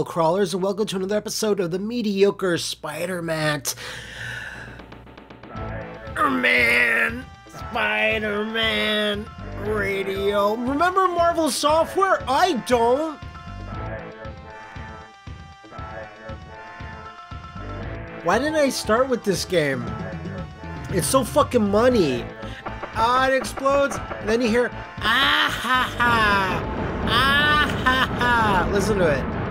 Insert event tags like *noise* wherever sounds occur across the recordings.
Crawlers, and welcome to another episode of the mediocre Spider-Matt. Man, Spider-Man radio. Remember Marvel Software? I don't. Why didn't I start with this game? It's so fucking money. Ah, it explodes, and then you hear ah ha ha, ah ha ha. Listen to it.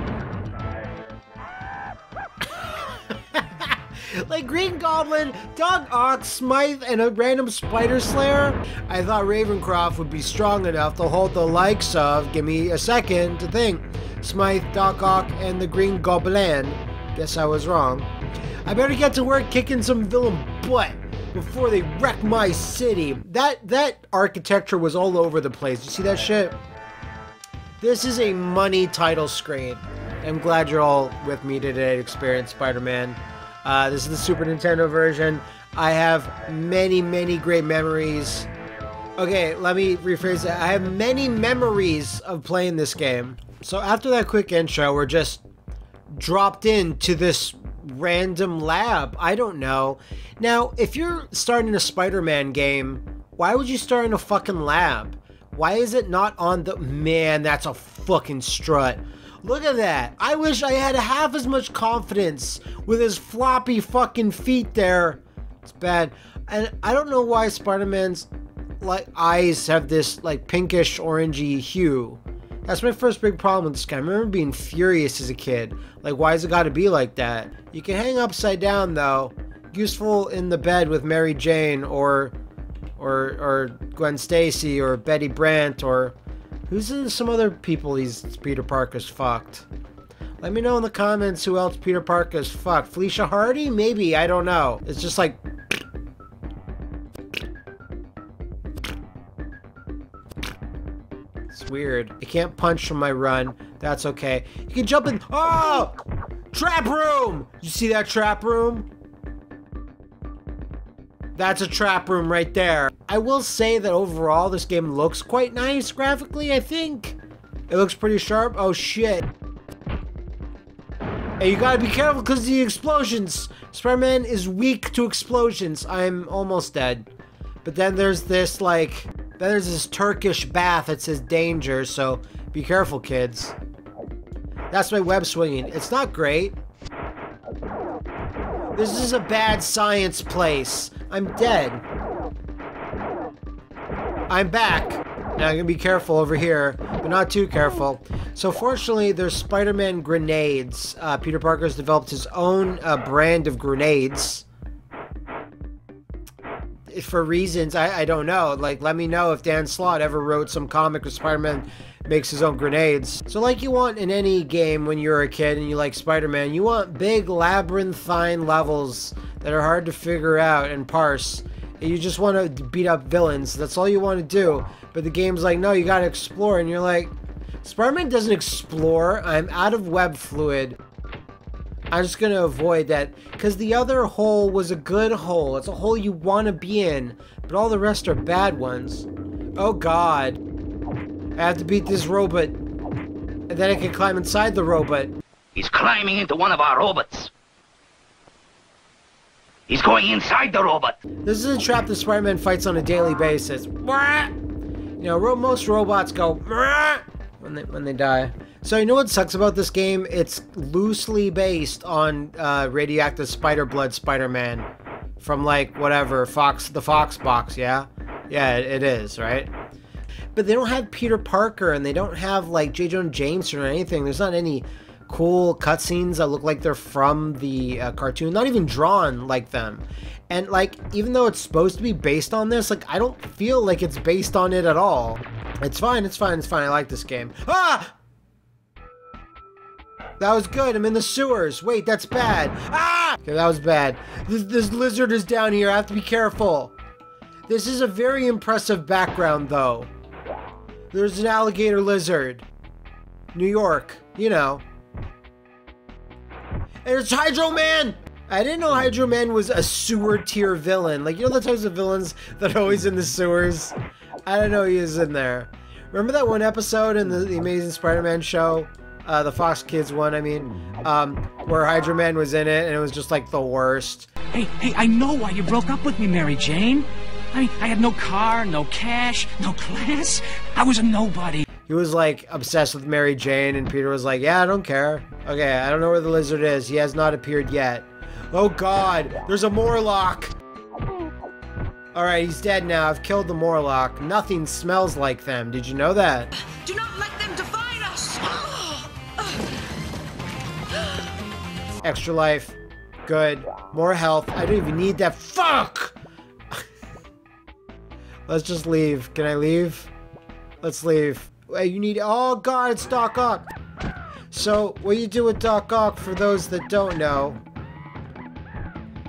Like Green Goblin, Doc Ock, Smythe, and a random Spider Slayer, I thought Ravencroft would be strong enough to hold the likes of, give me a second to think, Smythe, Doc Ock, and the Green Goblin. Guess I was wrong. I better get to work kicking some villain butt before they wreck my city. That that architecture was all over the place. You see that shit? This is a money title screen. I'm glad you're all with me today to experience Spider-Man. Uh, this is the Super Nintendo version. I have many, many great memories. Okay, let me rephrase that. I have many memories of playing this game. So after that quick intro, we're just dropped into this random lab. I don't know. Now, if you're starting a Spider-Man game, why would you start in a fucking lab? Why is it not on the... Man, that's a fucking strut. Look at that. I wish I had half as much confidence with his floppy fucking feet there. It's bad. And I don't know why Spider-Man's like eyes have this like pinkish orangey hue. That's my first big problem with this guy. I remember being furious as a kid. Like, why has it got to be like that? You can hang upside down, though. Useful in the bed with Mary Jane or or or Gwen Stacy or Betty Brant or who's in some other people he's Peter Parker's fucked. Let me know in the comments who else Peter Parker's fucked. Felicia Hardy? Maybe, I don't know. It's just like It's weird. I can't punch from my run. That's okay. You can jump in. Oh! Trap room! You see that trap room? That's a trap room right there. I will say that overall, this game looks quite nice graphically, I think. It looks pretty sharp. Oh, shit. Hey, you gotta be careful because the explosions. Spider-Man is weak to explosions. I'm almost dead. But then there's this, like, then there's this Turkish bath that says danger, so be careful, kids. That's my web swinging. It's not great. This is a bad science place. I'm dead. I'm back. Now I'm gonna be careful over here, but not too careful. So fortunately, there's Spider-Man grenades. Uh, Peter Parker's developed his own uh, brand of grenades for reasons I, I don't know. Like, let me know if Dan Slott ever wrote some comic where Spider-Man makes his own grenades. So like you want in any game when you're a kid and you like Spider-Man, you want big labyrinthine levels that are hard to figure out and parse. And you just want to beat up villains. That's all you want to do. But the game's like, no, you got to explore. And you're like, Spider-Man doesn't explore. I'm out of web fluid. I'm just going to avoid that because the other hole was a good hole. It's a hole you want to be in, but all the rest are bad ones. Oh god. I have to beat this robot. And then I can climb inside the robot. He's climbing into one of our robots. He's going inside the robot. This is a trap that Spider-Man fights on a daily basis. You know, most robots go when they when they die. So you know what sucks about this game? It's loosely based on uh, radioactive spider blood Spider-Man from like whatever Fox the Fox box. Yeah, yeah, it, is right. But they don't have Peter Parker and they don't have like J. Jonah Jameson or anything. There's not any cool cutscenes that look like they're from the uh, cartoon, not even drawn like them. And like, even though it's supposed to be based on this, like, I don't feel like it's based on it at all. It's fine, it's fine, it's fine. I like this game. Ah! That was good. I'm in the sewers. Wait, that's bad. Ah! Okay, that was bad. This, this lizard is down here. I have to be careful. This is a very impressive background, though. There's an alligator lizard. New York, you know. And it's Hydro Man! I didn't know Hydro Man was a sewer tier villain. Like, you know the types of villains that are always in the sewers? I didn't know he was in there. Remember that one episode in the, the Amazing Spider-Man show uh, the Fox Kids one. I mean, um, where Hydro Man was in it, and it was just like the worst. Hey, hey, I know why you broke up with me, Mary Jane. I mean, I had no car, no cash, no class. I was a nobody. He was like obsessed with Mary Jane, and Peter was like, "Yeah, I don't care. Okay, I don't know where the lizard is. He has not appeared yet. Oh God, there's a Morlock." All right, he's dead now. I've killed the Morlock. Nothing smells like them. Did you know that? Do not let them define us! Extra life. Good. More health. I don't even need that. Fuck! *laughs* Let's just leave. Can I leave? Let's leave. You need. all god, it's Doc Ock! So, what you do with Doc Ock, for those that don't know.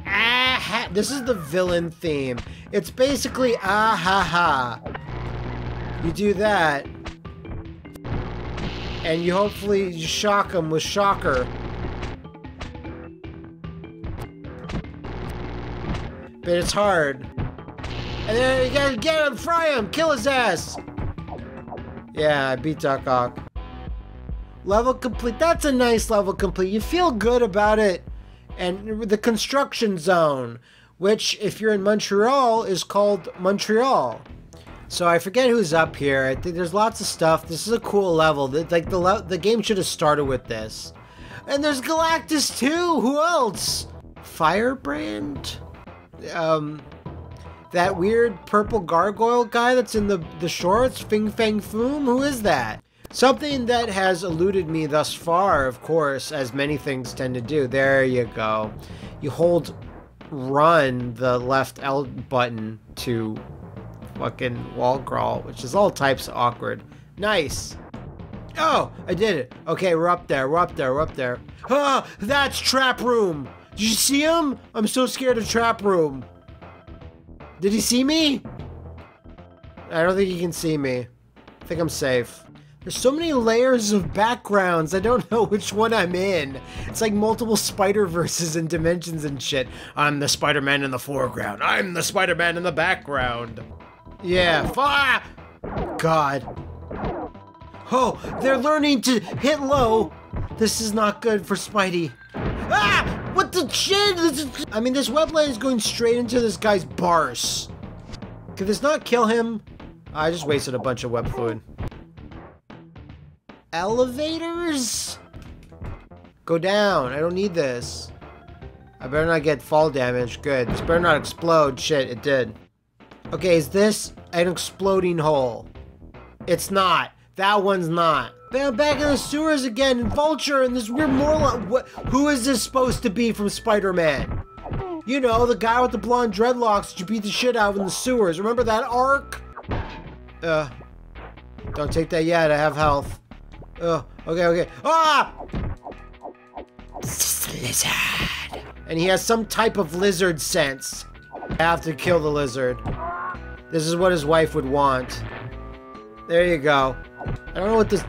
Ah, ha, this is the villain theme. It's basically ah ha ha. You do that. And you hopefully you shock him with Shocker. But it's hard. And then you gotta get him, fry him, kill his ass! Yeah, I beat Doc Ock. Level complete. That's a nice level complete. You feel good about it. And the construction zone, which, if you're in Montreal, is called Montreal. So I forget who's up here. I think there's lots of stuff. This is a cool level. Like the le the game should have started with this. And there's Galactus too. Who else? Firebrand. Um, that weird purple gargoyle guy that's in the the shorts. Fing Fang Foom. Who is that? Something that has eluded me thus far, of course, as many things tend to do. There you go. You hold run the left L button to fucking wall crawl, which is all types awkward. Nice. Oh, I did it. Okay, we're up there. We're up there. We're up there. Ah, that's Trap Room. Did you see him? I'm so scared of Trap Room. Did he see me? I don't think he can see me. I think I'm safe. There's so many layers of backgrounds, I don't *laughs* know which one I'm in. It's like multiple Spider-Verses and dimensions and shit. I'm the Spider-Man in the foreground. I'm the Spider-Man in the background. Yeah, fire! God. Oh, they're learning to hit low. This is not good for Spidey. Ah! What the shit? Is, I mean, this webline is going straight into this guy's bars. Could this not kill him? I just wasted a bunch of web fluid. Elevators? Go down. I don't need this. I better not get fall damage. Good. This better not explode. Shit, it did. Okay, is this an exploding hole? It's not. That one's not. I'm back in the sewers again, and Vulture and this weird Morlock. Who is this supposed to be from Spider-Man? You know, the guy with the blonde dreadlocks that you beat the shit out of in the sewers. Remember that arc? Uh, don't take that yet. I have health. Oh, okay, okay. Ah! Lizard. And he has some type of lizard sense. I have to kill the lizard. This is what his wife would want. There you go. I don't know what this...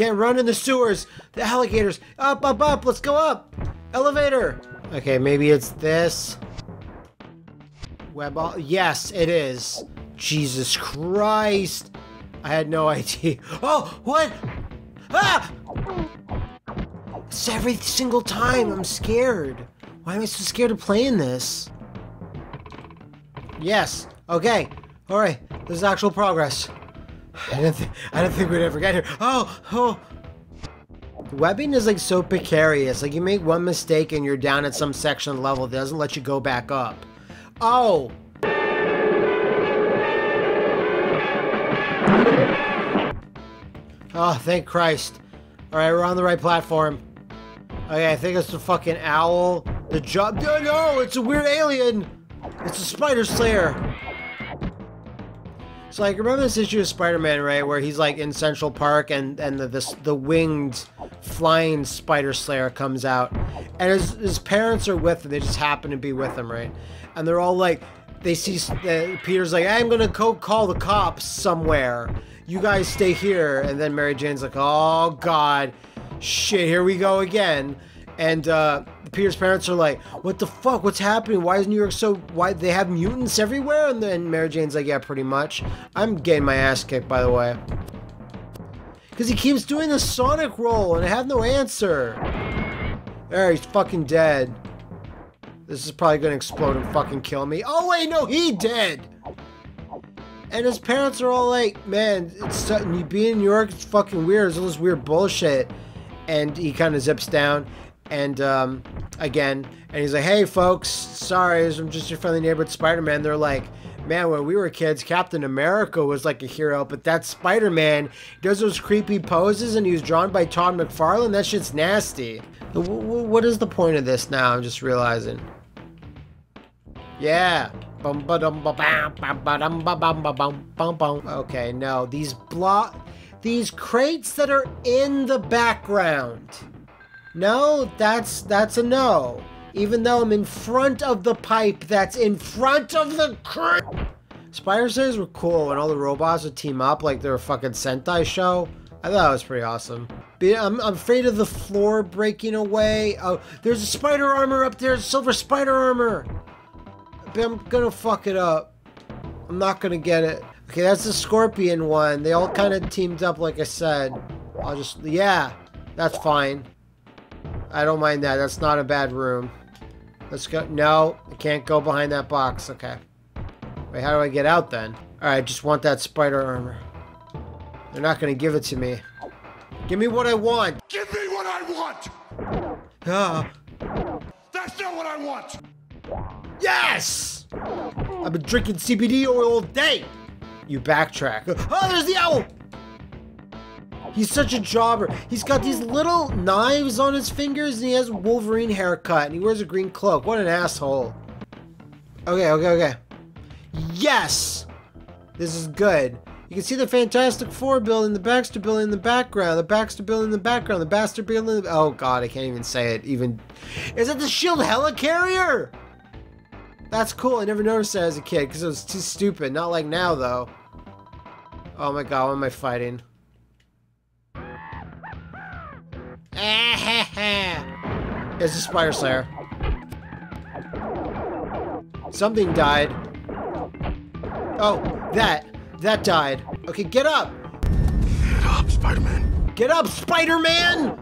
can't run in the sewers. The alligators. Up, up, up. Let's go up. Elevator. Okay, maybe it's this. Web all... Yes, it is. Jesus Christ. I had no *laughs* idea. Oh, what? Ah! It's every single time. I'm scared. Why am I so scared of playing this? Yes. Okay. All right. This is actual progress. I didn't, th I didn't think we'd ever get here. Oh, oh. Webbing is like so precarious. Like you make one mistake and you're down at some section level that doesn't let you go back up. Oh. Oh, thank Christ. Alright, we're on the right platform. Okay, I think it's the fucking owl. The job. No, no, it's a weird alien. It's a spider slayer. So like, remember this issue of Spider-Man, right, where he's like in Central Park and and the this the winged flying spider slayer comes out, and his his parents are with him. They just happen to be with him, right? And they're all like, they see uh, Peter's like, I'm gonna go call the cops somewhere. You guys stay here. And then Mary Jane's like, oh god, shit, here we go again. And uh, Peter's parents are like, "What the fuck? What's happening? Why is New York so? Why they have mutants everywhere?" And then Mary Jane's like, "Yeah, pretty much." I'm getting my ass kicked, by the way, because he keeps doing the Sonic roll, and I have no answer. There, he's fucking dead. This is probably gonna explode and fucking kill me. Oh wait, no, he dead. And his parents are all like, "Man, it's you being in New York, it's fucking weird. It's all this weird bullshit." And he kind of zips down, and um, again, and he's like, "Hey, folks, sorry, I'm just your friendly neighborhood Spider-Man." They're like, "Man, when we were kids, Captain America was like a hero, but that Spider-Man does those creepy poses, and he was drawn by Todd McFarlane. That shit's nasty." What is the point of this now? I'm just realizing. Yeah. Okay, no. These block these crates that are in the background. No, that's that's a no. Even though I'm in front of the pipe that's in front of the crate. Spider Slayers were cool and all the robots would team up like they're a fucking Sentai show. I thought it was pretty awesome. But I'm, I'm afraid of the floor breaking away. Oh, there's a spider armor up there, silver spider armor. But I'm gonna fuck it up. I'm not gonna get it. Okay, that's the scorpion one. They all kind of teamed up, like I said. I'll just, yeah, that's fine. I don't mind that. That's not a bad room. Let's go. No, I can't go behind that box. Okay. Wait, how do I get out then? Alright, I just want that spider armor. They're not gonna give it to me. Give me what I want! Give me what I want! Ah. That's not what I want! Yes! I've been drinking CBD oil all day! You backtrack. Oh, there's the owl! He's such a jobber. He's got these little knives on his fingers and he has Wolverine haircut and he wears a green cloak. What an asshole. Okay, okay, okay. Yes! This is good. You can see the Fantastic Four building, the Baxter building in the background, the Baxter building in the background, the Baxter building in the... Oh god, I can't even say it. Even... Is it the SHIELD helicarrier? That's cool. I never noticed that as a kid because it was too stupid. Not like now, though. Oh my god, what am I fighting? *laughs* it's a Spider Slayer. Something died. Oh, that. That died. Okay, get up! Get up, Spider-Man. Get up, Spider-Man!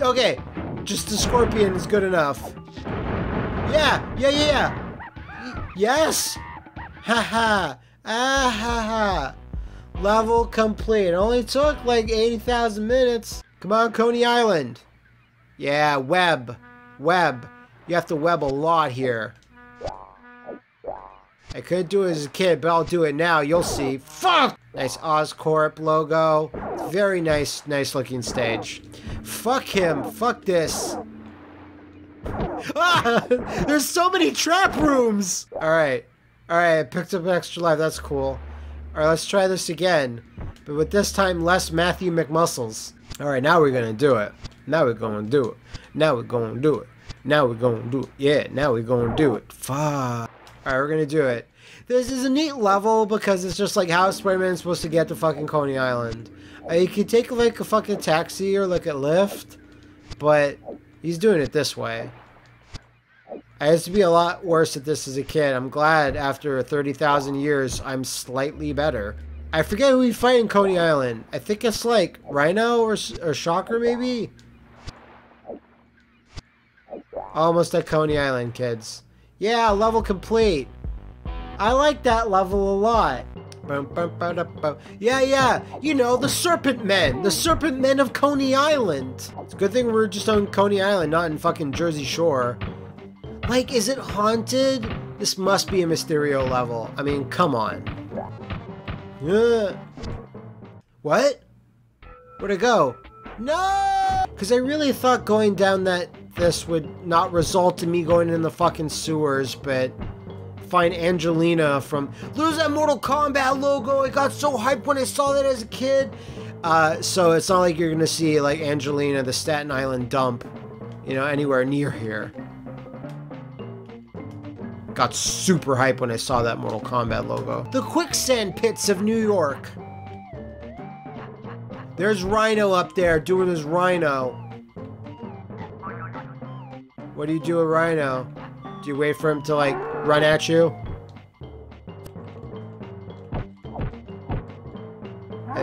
Okay, just the scorpion is good enough. Yeah, yeah, yeah, yeah. Yes! Haha. ah ha ha. Level complete. It only took like 80,000 minutes. Come on, Coney Island. Yeah, web. Web. You have to web a lot here. I couldn't do it as a kid, but I'll do it now. You'll see. Fuck! Nice Oscorp logo. Very nice, nice looking stage. Fuck him. Fuck this. Ah! *laughs* There's so many trap rooms! Alright. Alright, I picked up an extra life. That's cool. Alright, let's try this again. But with this time, less Matthew McMuscles. Alright, now we're gonna do it. Now we're gonna do it. Now we're gonna do it. Now we're gonna do it. Yeah, now we're gonna do it. Fuck. Alright, we're gonna do it. This is a neat level because it's just like how Spider-Man's supposed to get to fucking Coney Island. Uh, you could take like a fucking taxi or like a lift, but he's doing it this way. I used to be a lot worse at this as a kid. I'm glad after 30,000 years I'm slightly better. I forget who we fight in Coney Island. I think it's like Rhino or, or Shocker maybe? Almost at Coney Island, kids. Yeah, level complete. I like that level a lot. Yeah, yeah, you know, the Serpent Men. The Serpent Men of Coney Island. It's a good thing we're just on Coney Island, not in fucking Jersey Shore. Like, is it haunted? This must be a Mysterio level. I mean, come on. What? Where'd it go? No! Because I really thought going down that this would not result in me going in the fucking sewers, but find Angelina from Lose that Mortal Kombat logo. I got so hyped when I saw that as a kid. Uh, so it's not like you're gonna see like Angelina, the Staten Island dump, you know, anywhere near here. Got super hyped when I saw that Mortal Kombat logo. The quicksand pits of New York. There's Rhino up there doing his Rhino. What do you do with Rhino? Do you wait for him to like run at you?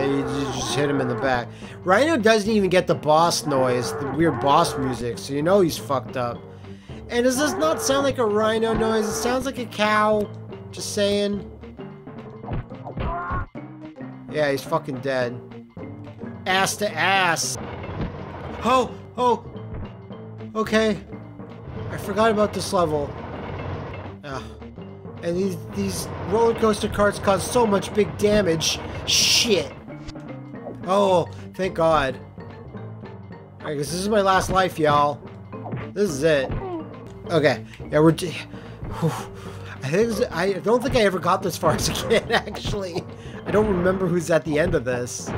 You just hit him in the back. Rhino doesn't even get the boss noise, the weird boss music, so you know he's fucked up. And does this not sound like a rhino noise? It sounds like a cow. Just saying. Yeah, he's fucking dead. Ass to ass. Oh, oh. Okay. I forgot about this level. Ugh. And these these roller coaster carts cause so much big damage. Shit. Oh, thank God. Alright, this is my last life, y'all. This is it. Okay. Yeah, we're. I think I don't think I ever got this far *laughs* as a kid. Actually, I don't remember who's at the end of this.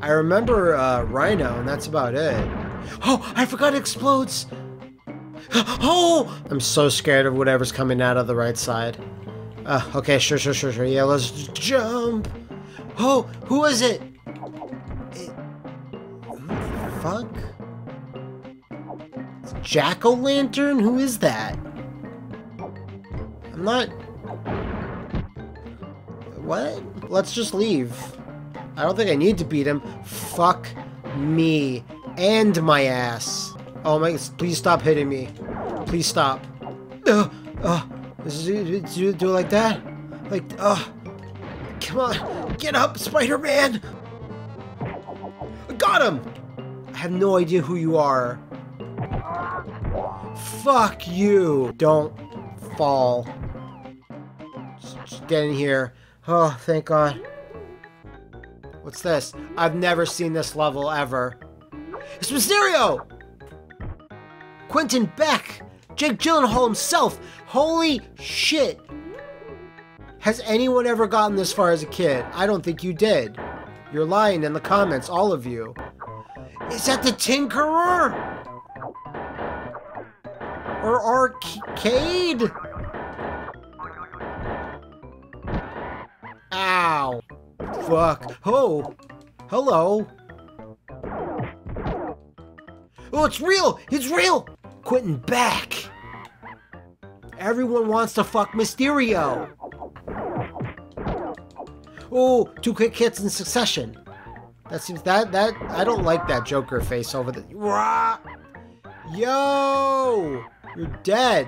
I remember uh, Rhino, and that's about it. Oh, I forgot it explodes. *gasps* Oh, I'm so scared of whatever's coming out of the right side. Uh, okay, sure, sure, sure, sure. Yeah, let's jump. Oh, who is it Jack o' Lantern? Who is that? I'm not. What? Let's just leave. I don't think I need to beat him. Fuck me and my ass. Oh my! Please stop hitting me. Please stop. Uh, uh, do, do, do it like that? Like, uh, come on, get up, Spider-Man! Got him! I have no idea who you are. Fuck you! Don't fall. Just, get in here. Oh, thank God. What's this? I've never seen this level ever. It's Mysterio! Quentin Beck! Jake Gyllenhaal himself! Holy shit! Has anyone ever gotten this far as a kid? I don't think you did. You're lying in the comments, all of you. Is that the Tinkerer? Or Arcade? Ow. Fuck. Oh. Hello. Oh, it's real! It's real! Quentin Beck! Everyone wants to fuck Mysterio! Oh, two quick hits in succession. That seems that that I don't like that Joker face over the Rah! Yo! You're dead.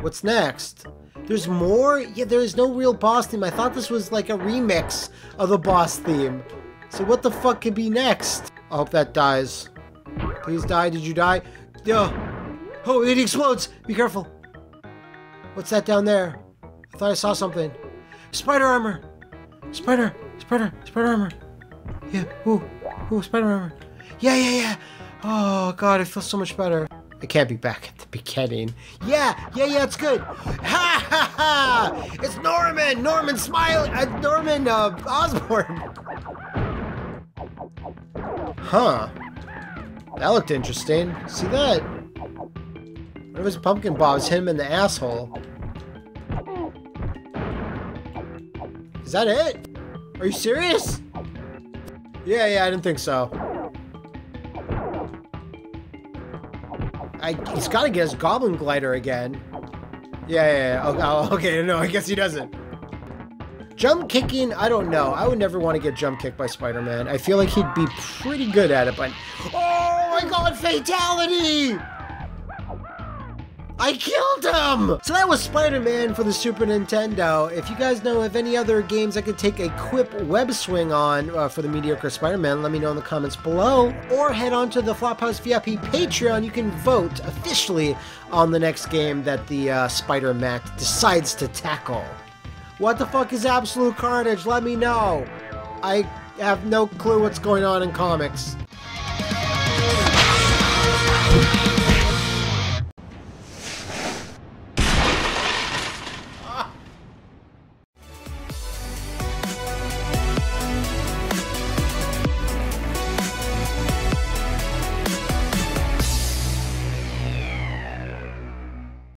What's next? There's more? Yeah, there is no real boss theme. I thought this was like a remix of the boss theme. So what the fuck could be next? I hope that dies. Please die. Did you die? Yeah. Oh, it explodes. Be careful. What's that down there? I thought I saw something. Spider armor. Spider. Spider. Spider armor. Yeah. Ooh. Ooh. Spider armor. Yeah. Yeah. Yeah. Oh God, I feel so much better. I can't be back at the beginning. Yeah. Yeah. Yeah. It's good. Ha ha ha! It's Norman. Norman Smiley. Uh, Norman uh, Osborn. Huh. That looked interesting. See that? What if his pumpkin bombs hit him in the asshole? Is that it? Are you serious? Yeah, yeah, I didn't think so. I, he's got to get his goblin glider again. Yeah, yeah, yeah. Oh, oh, *laughs* okay, no, I guess he doesn't. Jump kicking, I don't know. I would never want to get jump kicked by Spider-Man. I feel like he'd be pretty good at it, but... Oh my god, fatality! I killed him! So that was Spider-Man for the Super Nintendo. If you guys know of any other games I could take a quip web swing on uh, for the mediocre Spider-Matt, let me know in the comments below. Or head on to the Flophouse VIP Patreon. You can vote officially on the next game that the uh, Spider-Matt decides to tackle. What the fuck is Absolute Carnage? Let me know. I have no clue what's going on in comics.